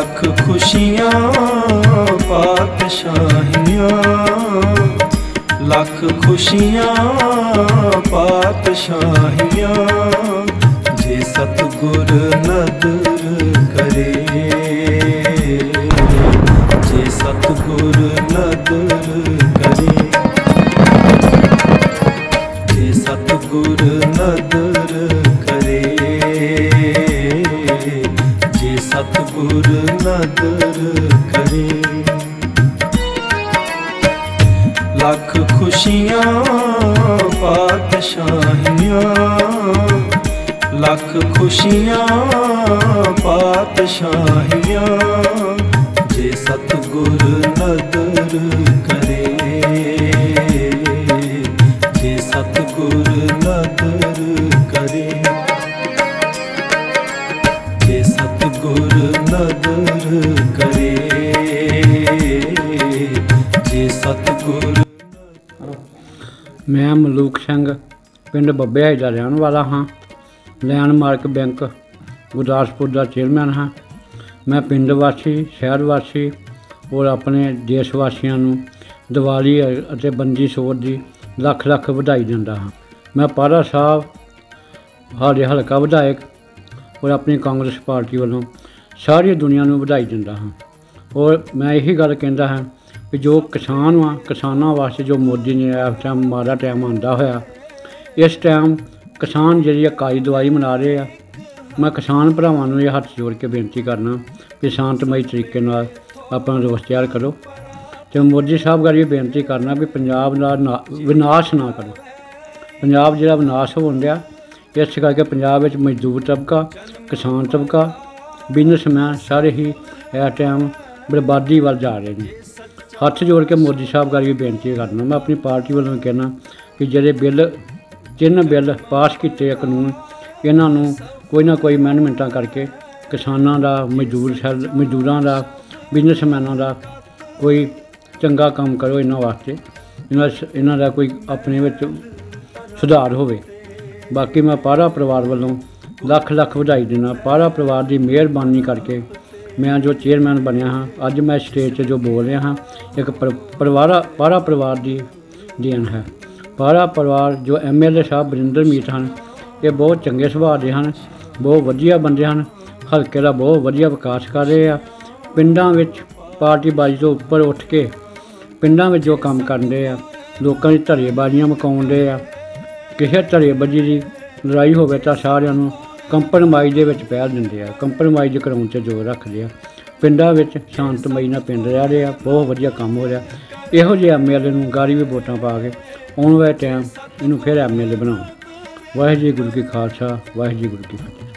ਲੱਖ ਖੁਸ਼ੀਆਂ ਪਾਤਸ਼ਾਹੀਆਂ। ਲੱਖ ਖੁਸ਼ੀਆਂ ਪਾਤਸ਼ਾਹੀਆਂ। ਜੇ ਸਤਗੁਰ ਨਦ ਸਤਗੁਰ ਨਦਰ ਕਰੇ। ਲੱਖ ਖੁਸ਼ੀਆਂ ਪਾਤਸ਼ਾਹੀਆਂ। ਲੱਖ ਖੁਸ਼ੀਆਂ ਪਾਤਸ਼ਾਹੀਆਂ। ਜੇ ਸਤਗੁਰ ਨਦਰ ਕਰੇ। ਜੇ ਸਤਗੁਰ ਮੈਂ ਮਲੂਕ ਸਿੰਘ, ਪਿੰਡ ਬੱਬੇ ਦਾ ਰਹਿਣ ਵਾਲਾ ਹਾਂ। ਲੈਂਡਮਾਰਕ ਬੈਂਕ, ਗੁਰਦਾਸਪੁਰ ਦਾ ਚੇਅਰਮੈਨ ਹਾਂ। ਮੈਂ ਪਿੰਡ ਵਾਸੀ, ਸ਼ਹਿਰ ਵਾਸੀ ਔਰ ਆਪਣੇ ਦੇਸ਼ ਵਾਸੀਆਂ ਨੂੰ ਦੀਵਾਲੀ ਅਤੇ ਬੰਦੀ ਛੋੜ ਦੀ ਲੱਖ ਲੱਖ ਵਧਾਈ ਦਿੰਦਾ ਹਾਂ। ਮੈਂ ਪਾਰਾ ਸਾਹਿਬ ਸਾਡੇ ਹਲਕਾ ਵਿਧਾਇਕ ਔਰ ਆਪਣੀ ਕਾਂਗਰਸ ਪਾਰਟੀ ਵੱਲੋਂ ਸਾਰੀ ਦੁਨੀਆ ਨੂੰ ਵਧਾਈ ਦਿੰਦਾ ਹਾਂ। ਔਰ ਮੈਂ ਇਹੀ ਗੱਲ ਕਹਿੰਦਾ ਹਾਂ ਕਿ ਜੋ ਕਿਸਾਨ ਆ ਕਿਸਾਨਾਂ ਵਾਸਤੇ ਜੋ ਮੋਦੀ ਨੇ ਇਸ ਟਾਈਮ ਮਾੜਾ ਟਾਈਮ ਆਂਦਾ ਹੋਇਆ, ਇਸ ਟਾਈਮ ਕਿਸਾਨ ਜਿਹੜੀ ਆ ਦਵਾਈ ਮਨਾ ਰਹੇ ਆ। ਮੈਂ ਕਿਸਾਨ ਭਰਾਵਾਂ ਨੂੰ ਇਹ ਹੱਥ ਜੋੜ ਕੇ ਬੇਨਤੀ ਕਰਨਾ ਕਿ ਸ਼ਾਂਤਮਈ ਤਰੀਕੇ ਨਾਲ ਆਪਣਾ ਰੋਸ ਤਿਆਰ ਕਰੋ ਤੇ ਮੋਦੀ ਸਾਹਿਬ ਗਾਰੀ ਬੇਨਤੀ ਕਰਨਾ ਵੀ ਪੰਜਾਬ ਦਾ ਨਾ- ਵਿਨਾਸ਼ ਨਾ ਕਰੋ। ਪੰਜਾਬ ਜਿਹੜਾ ਵਿਨਾਸ਼ ਹੋਣ ਰਿਹਾ ਇਸ ਕਰਕੇ ਪੰਜਾਬ ਵਿੱਚ ਮਜ਼ਦੂਰ ਤਬਕਾ, ਕਿਸਾਨ ਤਬਕਾ ਬਿਜ਼ਨਸਮੈਨ ਸਾਰੇ ਹੀ ਇਸ ਟਾਈਮ ਬਰਬਾਦੀ ਵੱਲ ਜਾ ਰਹੇ ਨੇ। ਹੱਥ ਜੋੜ ਕੇ ਮੋਦੀ ਸਾਹਿਬ ਕਰਕੇ ਬੇਨਤੀ ਕਰਨਾ ਮੈਂ ਆਪਣੀ ਪਾਰਟੀ ਵੱਲੋਂ ਕਹਿਣਾ ਕਿ ਜਿਹੜੇ ਬਿੱਲ, ਤਿੰਨ ਬਿੱਲ ਪਾਸ ਕੀਤੇ ਆ ਕਾਨੂੰਨ, ਇਹਨਾਂ ਨੂੰ ਕੋਈ ਨਾ ਕੋਈ ਅਮੈਂਡਮੈਂਟਾਂ ਕਰਕੇ ਕਿਸਾਨਾਂ ਦਾ, ਮਜ਼ਦੂਰ ਸੈੱਲ ਮਜ਼ਦੂਰਾਂ ਦਾ, ਬਿਜ਼ਨਸਮੈਨਾਂ ਦਾ ਕੋਈ ਚੰਗਾ ਕੰਮ ਕਰੋ ਇਹਨਾਂ ਵਾਸਤੇ। ਇਹਨਾਂ ਇਹਨਾਂ ਦਾ ਕੋਈ ਆਪਣੇ ਵਿੱਚ ਸੁਧਾਰ ਹੋਵੇ। ਬਾਕੀ ਮੈਂ ਪਾਰਾ ਪਰਿਵਾਰ ਵੱਲੋਂ ਲੱਖ ਲੱਖ ਵਧਾਈ ਦਿੰਦਾ। ਪਾਰਾ ਪਰਿਵਾਰ ਦੀ ਮਿਹਰਬਾਨੀ ਕਰਕੇ ਮੈਂ ਜੋ ਚੇਅਰਮੈਨ ਬਣਿਆ ਹਾਂ, ਅੱਜ ਮੈਂ ਸਟੇਜ 'ਤੇ ਜੋ ਬੋਲ ਰਿਹਾ ਹਾਂ, ਇੱਕ ਪਰ- ਪਰਿਵਾਰਾ ਪਾਰਾ ਪਰਿਵਾਰ ਦੀ, ਦੇਣ ਹੈ। ਪਾਰਾ ਪਰਿਵਾਰ ਜੋ ਐਮਐਲਏ ਸਾਹਿਬ ਬਰਿੰਦਰ ਮੀਤ ਹਨ, ਇਹ ਬਹੁਤ ਚੰਗੇ ਸੁਭਾਅ ਦੇ ਹਨ, ਬਹੁਤ ਵਧੀਆ ਬੰਦੇ ਹਨ, ਹਲਕੇ ਦਾ ਬਹੁਤ ਵਧੀਆ ਵਿਕਾਸ ਕਰ ਰਹੇ ਆ। ਪਿੰਡਾਂ ਵਿੱਚ ਪਾਰਟੀ ਬਾਜੀ ਤੋਂ ਉੱਪਰ ਉੱਠ ਕੇ ਪਿੰਡਾਂ ਵਿੱਚ ਜੋ ਕੰਮ ਕਰਦੇ ਆ, ਲੋਕਾਂ ਦੀ ਧਰੇਬਾਜ਼ੀਆਂ ਮਕਾਉਂਦੇ ਆ, ਕਿਸੇ ਧਰੇਬਾਜ਼ੀ ਦੀ ਲੜਾਈ ਹੋਵੇ ਤਾਂ ਸਾਰਿਆਂ ਨੂੰ ਕੰਪਰਮਾਈਜ਼ ਦੇ ਵਿੱਚ ਪਹਿਲ ਦਿੰਦੇ ਆ, ਕੰਪਰਮਾਈਜ਼ ਕਰਾਉਣ 'ਚ ਜ਼ੋਰ ਰੱਖਦੇ ਆ। ਪਿੰਡਾਂ ਵਿੱਚ ਸ਼ਾਂਤਮਈ ਨਾਲ ਪਿੰਡ ਰਹਿ ਰਹੇ ਆ ਬਹੁਤ ਵਧੀਆ ਕੰਮ ਹੋ ਰਿਹਾ। ਇਹੋ ਜਿਹੇ ਐਮਐਲਏ ਨੂੰ ਗਾੜੀ ਵੀ ਵੋਟਾਂ ਪਾ ਕੇ ਆਉਣ ਵਾਲੇ ਟਾਈਮ ਇਹਨੂੰ ਫਿਰ ਐਮਐਲਏ ਬਣਾਓ ਵਾਹਿਗੁਰੂ ਜੀ ਗੁਰੂ ਕੀ ਖਾਲਸਾ, ਵਾਹਿਗੁਰੂ ਜੀ ਗੁਰੂ ਕੀ ਫਤਿਹ।